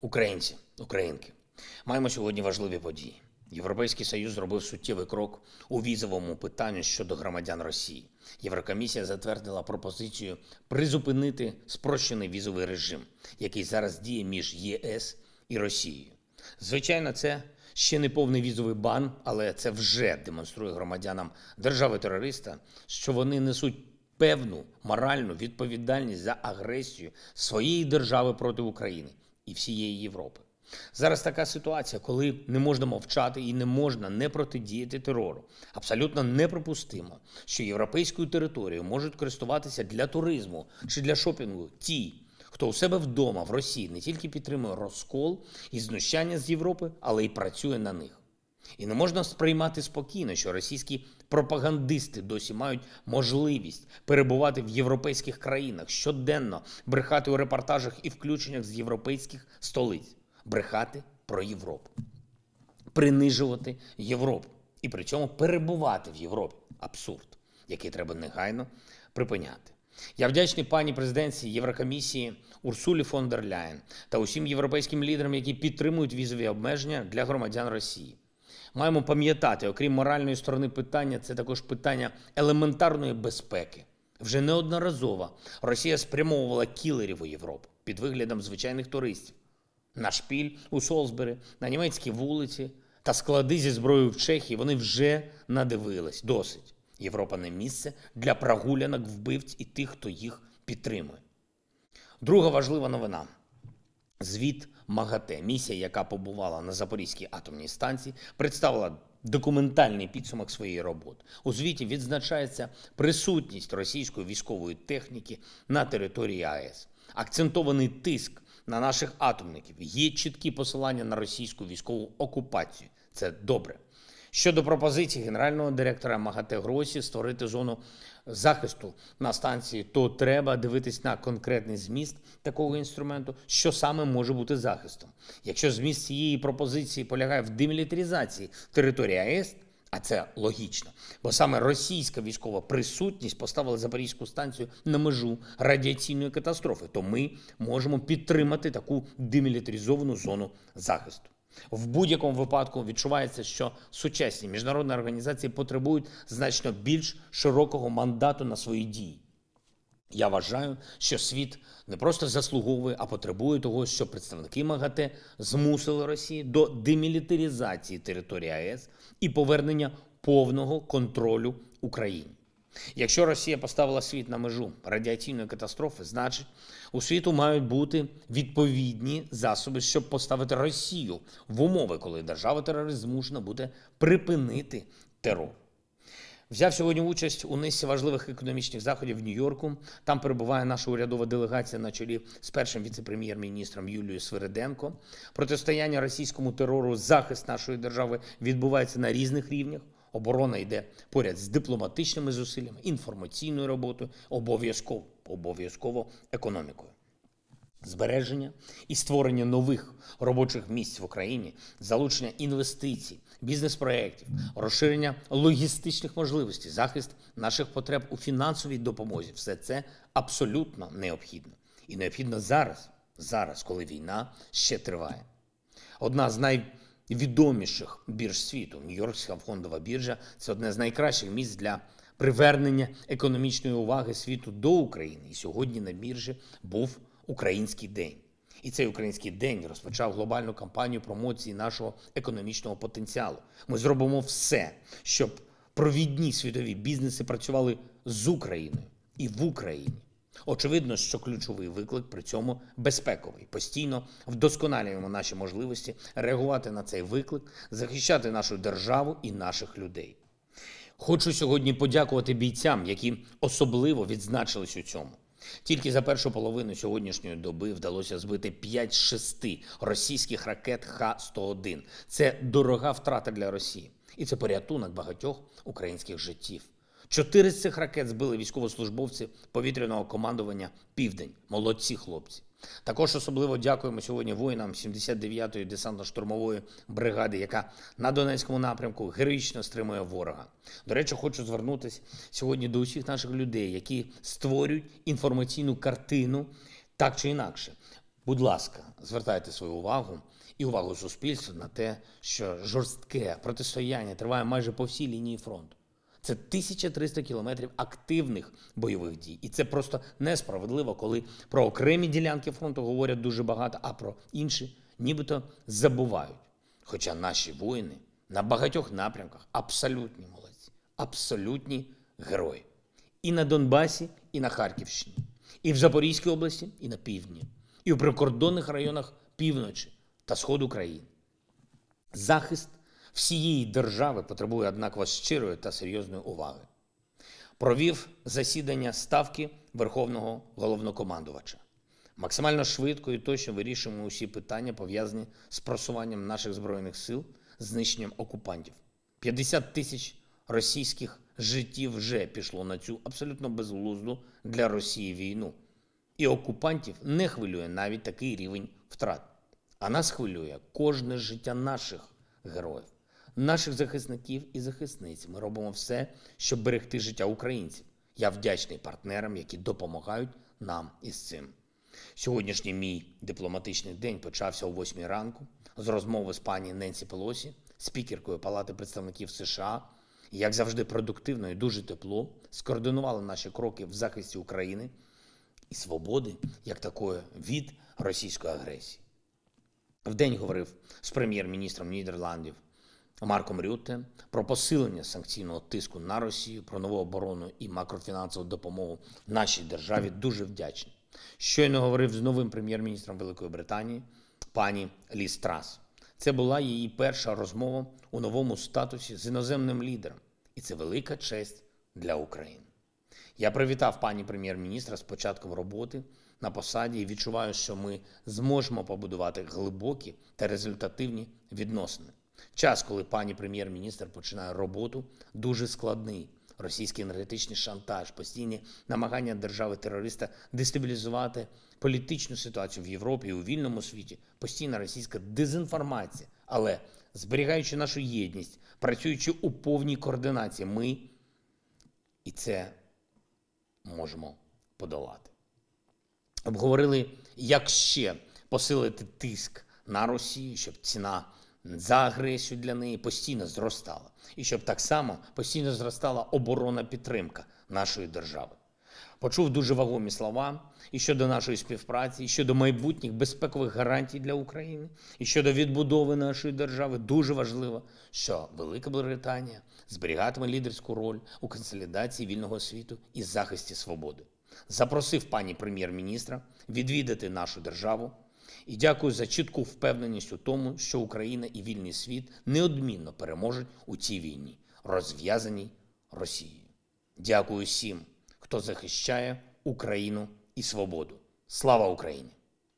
Українці, українки, маємо сьогодні важливі події. Європейський союз зробив суттєвий крок у візовому питанні щодо громадян Росії. Єврокомісія затвердила пропозицію призупинити спрощений візовий режим, який зараз діє між ЄС і Росією. Звичайно, це ще не повний візовий бан, але це вже демонструє громадянам держави-терориста, що вони несуть певну моральну відповідальність за агресію своєї держави проти України і всієї Європи. Зараз така ситуація, коли не можна мовчати і не можна не протидіяти терору. Абсолютно неприпустимо, що європейською територією можуть користуватися для туризму чи для шопінгу ті, хто у себе вдома в Росії не тільки підтримує розкол і знущання з Європи, але й працює на них. І не можна сприймати спокійно, що російські пропагандисти досі мають можливість перебувати в європейських країнах щоденно, брехати у репортажах і включеннях з європейських столиць, брехати про Європу, принижувати Європу і при цьому перебувати в Європі. Абсурд, який треба негайно припиняти. Я вдячний пані президенції Єврокомісії Урсулі фон дер Ляєн та усім європейським лідерам, які підтримують візові обмеження для громадян Росії. Маємо пам'ятати, окрім моральної сторони питання, це також питання елементарної безпеки. Вже неодноразово Росія спрямовувала кілерів у Європу під виглядом звичайних туристів на шпіль у Солсбері, на німецькій вулиці та склади зі зброєю в Чехії. Вони вже надивились досить. Європа не місце для прогулянок вбивць і тих, хто їх підтримує. Друга важлива новина. Звіт МАГАТЕ, місія, яка побувала на Запорізькій атомній станції, представила документальний підсумок своєї роботи. У звіті відзначається присутність російської військової техніки на території АЕС, акцентований тиск на наших атомників. Є чіткі посилання на російську військову окупацію. Це добре. Щодо пропозиції генерального директора МАГАТЕ Гросі створити зону захисту на станції, то треба дивитись на конкретний зміст такого інструменту, що саме може бути захистом. Якщо зміст цієї пропозиції полягає в демілітаризації території АЕС, а це логічно, бо саме російська військова присутність поставила Запорізьку станцію на межу радіаційної катастрофи, то ми можемо підтримати таку демілітаризовану зону захисту. В будь-якому випадку відчувається, що сучасні міжнародні організації потребують значно більш широкого мандату на свої дії. Я вважаю, що світ не просто заслуговує, а потребує того, щоб представники МАГАТЕ змусили Росію до демілітаризації території АЕС і повернення повного контролю Україні. Якщо Росія поставила світ на межу радіаційної катастрофи, значить у світу мають бути відповідні засоби, щоб поставити Росію в умови, коли держава-терорист змушена буде припинити терор. Взяв сьогодні участь у низці важливих економічних заходів в Нью-Йорку. Там перебуває наша урядова делегація на чолі з першим віце-прем'єр-міністром Юлією Свириденко. Протистояння російському терору, захист нашої держави відбувається на різних рівнях. Оборона йде поряд з дипломатичними зусиллями, інформаційною роботою, обов'язково обов'язково економікою. Збереження і створення нових робочих місць в Україні, залучення інвестицій, бізнес-проєктів, розширення логістичних можливостей, захист наших потреб у фінансовій допомозі все це абсолютно необхідно. І необхідно зараз, зараз, коли війна ще триває. Одна з най відоміших бірж світу. Нью-Йоркська фондова біржа це одне з найкращих місць для привернення економічної уваги світу до України. І сьогодні на біржі був український день. І цей український день розпочав глобальну кампанію промоції нашого економічного потенціалу. Ми зробимо все, щоб провідні світові бізнеси працювали з Україною і в Україні. Очевидно, що ключовий виклик при цьому безпековий. Постійно вдосконалюємо наші можливості реагувати на цей виклик, захищати нашу державу і наших людей. Хочу сьогодні подякувати бійцям, які особливо відзначились у цьому. Тільки за першу половину сьогоднішньої доби вдалося збити 5 з 6 російських ракет Х-101. Це дорога втрата для Росії, і це порятунок багатьох українських життів. Чотири з цих ракет збили військовослужбовці повітряного командування Південь. Молодці хлопці. Також особливо дякуємо сьогодні воїнам 79-ї десантно-штурмової бригади, яка на Донецькому напрямку героїчно стримує ворога. До речі, хочу звернутися сьогодні до усіх наших людей, які створюють інформаційну картину так чи інакше. Будь ласка, звертайте свою увагу і увагу суспільства на те, що жорстке протистояння триває майже по всій лінії фронту. Це 1300 кілометрів активних бойових дій. І це просто несправедливо, коли про окремі ділянки фронту говорять дуже багато, а про інші нібито забувають. Хоча наші воїни на багатьох напрямках абсолютні молодці, абсолютні герої. І на Донбасі, і на Харківщині, і в Запорізькій області, і на півдні, і в прикордонних районах півночі та сходу країни. Захист всієї держави потребує однаково щирої та серйозної уваги. Провів засідання ставки Верховного головнокомандувача. Максимально швидко і точно вирішуємо усі питання, пов'язані з просуванням наших збройних сил, знищенням окупантів. 50 тисяч російських життів вже пішло на цю абсолютно безглузду для Росії війну. І окупантів не хвилює навіть такий рівень втрат. А нас хвилює кожне життя наших героїв, наших захисників і захисниць. Ми робимо все, щоб берегти життя українців. Я вдячний партнерам, які допомагають нам із цим. Сьогоднішній мій дипломатичний день почався о 8 ранку з розмови з пані Ненсі Пелосі, спікеркою Палати представників США. Як завжди, продуктивно і дуже тепло скоординували наші кроки в захисті України і свободи, як такої від російської агресії. Вдень говорив з прем'єр-міністром Нідерландів Марком Рютте про посилення санкційного тиску на Росію, про нову оборону і макрофінансову допомогу нашій державі. Дуже вдячний. Щойно говорив з новим прем'єр-міністром Великої Британії пані Лі Трас. Це була її перша розмова у новому статусі з іноземним лідером, і це велика честь для України. Я привітав пані прем'єр-міністра з початком роботи на посаді і відчуваю, що ми зможемо побудувати глибокі та результативні відносини. Час, коли пані прем'єр-міністр починає роботу, дуже складний. Російський енергетичний шантаж, постійні намагання держави-терориста дестабілізувати політичну ситуацію в Європі і у вільному світі, постійна російська дезінформація. Але зберігаючи нашу єдність, працюючи у повній координації, ми і це можемо подолати. Обговорили, як ще посилити тиск на Росію, щоб ціна за агресію для неї постійно зростала, і щоб так само постійно зростала оборона підтримка нашої держави. Почув дуже вагомі слова і щодо нашої співпраці, і щодо майбутніх безпекових гарантій для України, і щодо відбудови нашої держави. Дуже важливо, що Велика Британія зберігатиме лідерську роль у консолідації вільного світу і захисті свободи. Запросив пані прем'єр-міністра відвідати нашу державу і дякую за чітку впевненість у тому, що Україна і вільний світ неодмінно переможуть у цій війні, розв'язаній Росією. Дякую всім, хто захищає Україну і свободу. Слава Україні!